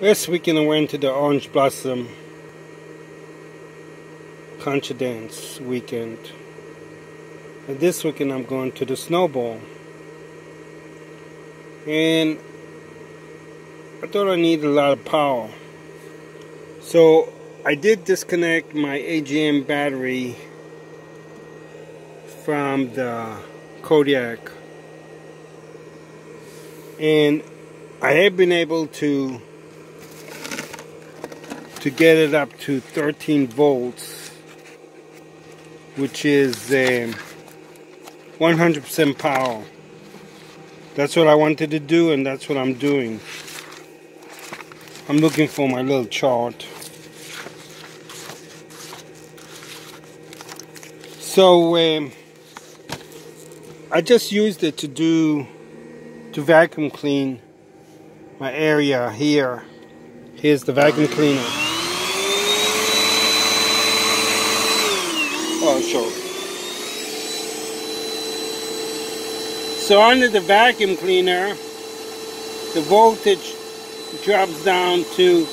This weekend I went to the Orange Blossom Contra Dance weekend. And this weekend I'm going to the Snowball. And I thought I needed a lot of power. So I did disconnect my AGM battery from the Kodiak. And I have been able to to get it up to 13 volts which is 100% um, power. That's what I wanted to do and that's what I'm doing. I'm looking for my little chart. So um, I just used it to do to vacuum clean my area here. Here's the vacuum cleaner Oh, sure. So under the vacuum cleaner, the voltage drops down to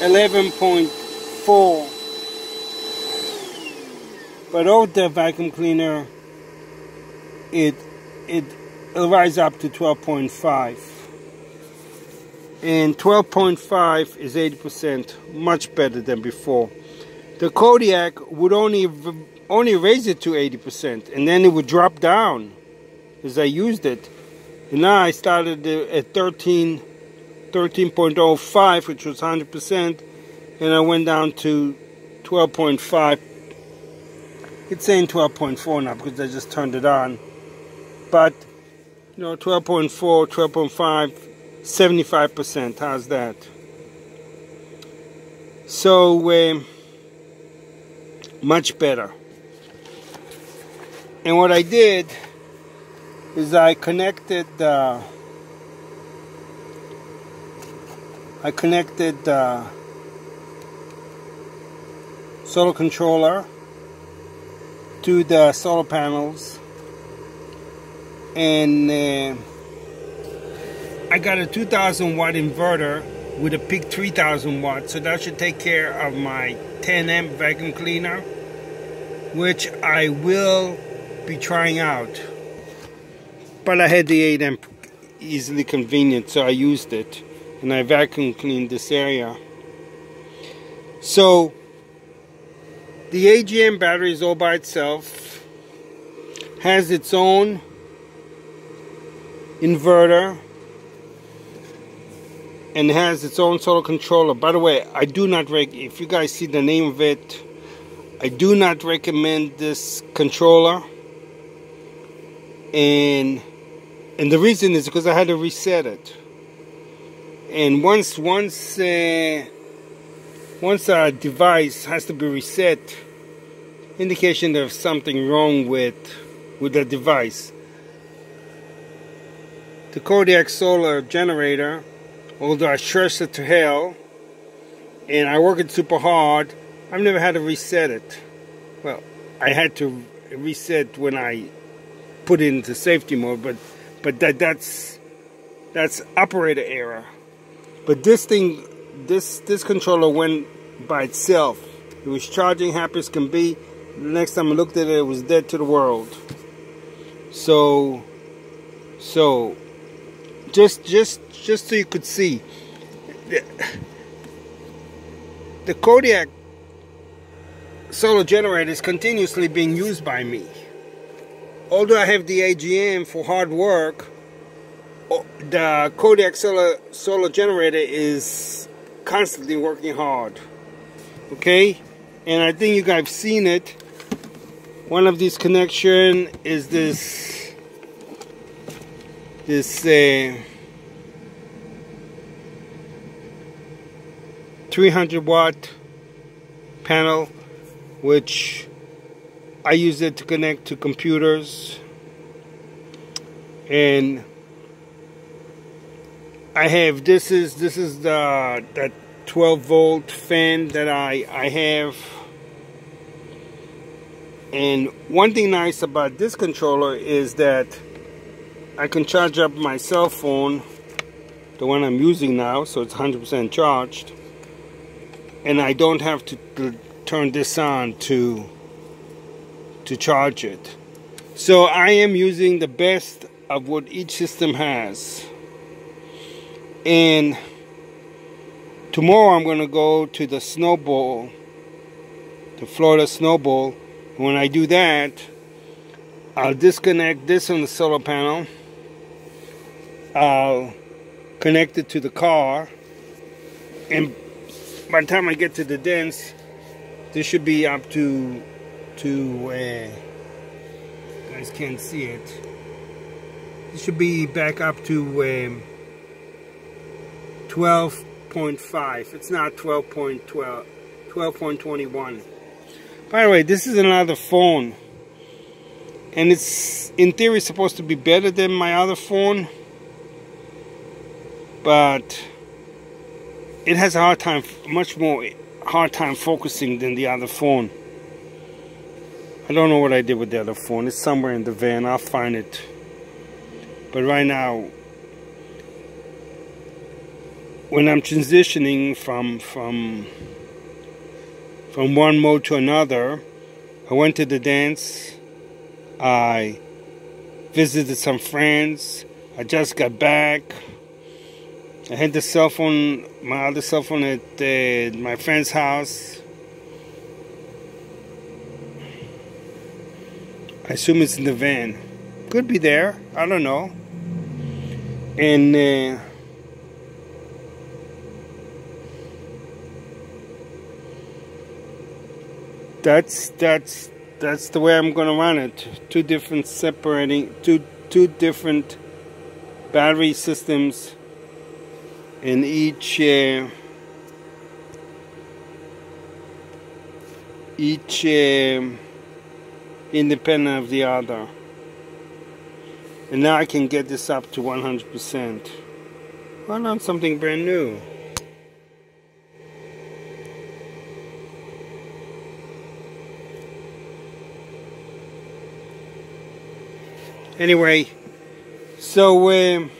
11.4. But over the vacuum cleaner, it it will rise up to 12.5. And 12.5 is 80%, much better than before the Kodiak would only only raise it to 80% and then it would drop down as I used it. And now I started at 13 13.05 which was 100% and I went down to 12.5 it's saying 12.4 now because I just turned it on. But you know 12.4 12.5 75% how's that? So um, much better. And what I did is I connected the I connected the solar controller to the solar panels and uh, I got a 2000 watt inverter with a peak 3000 watts so that should take care of my 10 amp vacuum cleaner which I will be trying out. But I had the 8 amp easily convenient so I used it and I vacuum cleaned this area. So the AGM battery is all by itself has its own inverter and has its own solar controller. By the way, I do not rec if you guys see the name of it, I do not recommend this controller. And and the reason is because I had to reset it. And once once uh, once a device has to be reset, indication there's something wrong with with the device. The Kodiak solar generator although I stress it to hell and I work it super hard, I've never had to reset it. Well, I had to reset when I put it into safety mode, but but that that's that's operator error. But this thing, this this controller went by itself. It was charging happy as can be. The next time I looked at it, it was dead to the world. So, so just just just so you could see. The, Kodiak solar generator is continuously being used by me. Although I have the AGM for hard work the Kodiak solar solar generator is constantly working hard. Okay? And I think you guys have seen it. One of these connection is this this uh, 300 watt panel which I use it to connect to computers. And I have this is this is the that 12 volt fan that I I have. And one thing nice about this controller is that I can charge up my cell phone the one I'm using now, so it's 100% charged. And I don't have to turn this on to to charge it. So I am using the best of what each system has. And tomorrow I'm going to go to the snowball, the Florida snowball. When I do that, I'll disconnect this on the solar panel. I'll connect it to the car. And by the time I get to the dents, this should be up to, to, uh, guys can't see it. This should be back up to um, 12.5. It's not 12.12, 12.21. By the way, this is another phone. And it's, in theory, supposed to be better than my other phone. But it has a hard time, much more hard time focusing than the other phone. I don't know what I did with the other phone. It's somewhere in the van. I'll find it. But right now, when I'm transitioning from from from one mode to another, I went to the dance. I visited some friends. I just got back. I had the cell phone, my other cell phone at uh, my friend's house. I assume it's in the van. Could be there. I don't know. And uh, that's that's that's the way I'm gonna run it. Two different separating two two different battery systems in each uh, each uh, independent of the other. And now I can get this up to 100% run on something brand new. Anyway so um,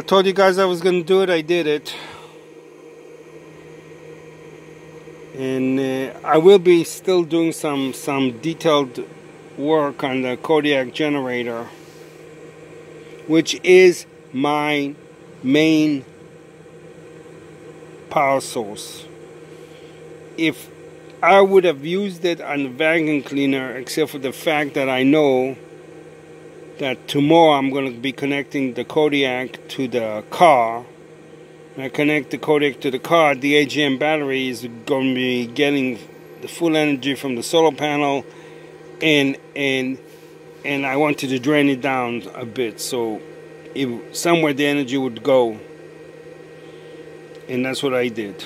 I told you guys I was going to do it, I did it. And uh, I will be still doing some, some detailed work on the Kodiak generator, which is my main power source. If I would have used it on the vacuum cleaner, except for the fact that I know that tomorrow I'm going to be connecting the Kodiak to the car. When I connect the Kodiak to the car, the AGM battery is going to be getting the full energy from the solar panel and and and I wanted to drain it down a bit so it, somewhere the energy would go and that's what I did.